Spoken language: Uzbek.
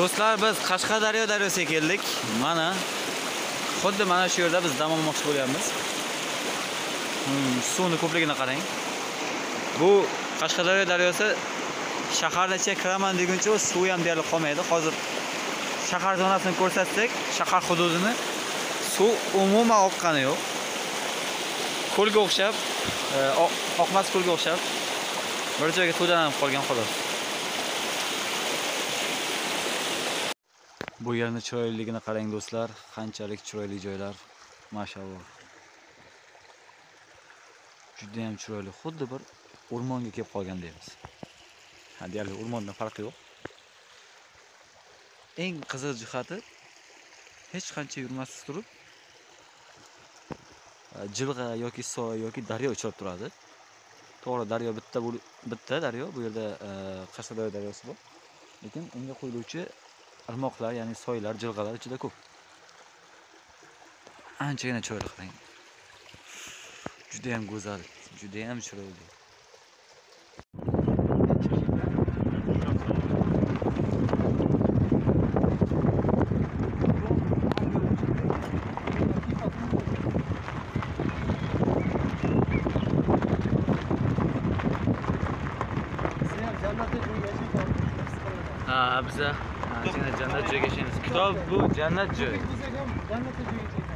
Do'stlar, biz Qashqadaryo daryosiga keldik. Mana xuddi mana shu yerda biz dam olmoqchi bo'lyapmiz. Hmm, suvni ko'pligini qarang. Bu Qashqadaryo daryosi shaharni ichiga kiraman deguncha suv ham deyarli qolmaydi. Hozir shahar zonasini ko'rsatsak, shahar hududini suv umuman oqqani yo'q. Ko'lga o'xshab, e, oqmas ko'lga o'xshab bir joyga to'dalanib qolgan xolos. Bu yerni chiroyliligini qarang do'stlar, qanchalik chiroyli joylar, mashalloh. Juda ham chiroyli, xuddi bir o'rmonga kelib qolgandaymiz. Ha, deyarli o'rmondan farqi yo'q. Eng qiziq jihati hech qancha yurmasiz turib e, jilg'a yoki soy yoki daryo uchrab turadi. To'g'ri, daryo bitta bitta daryo, bu yerda e, Qashqadaryo daryosi bor. Lekin unga quyiluvchi irmoqlar, ya'ni soylar, jilg'alar ichida ko'p. Anchagina chiroyli qarang. Juda ham go'zal, juda ham chiroyli. you. А, бза. А, Джаннаджо geçiniz. Kitap bu, Jannatjo. Jannatjo geçeceğiz.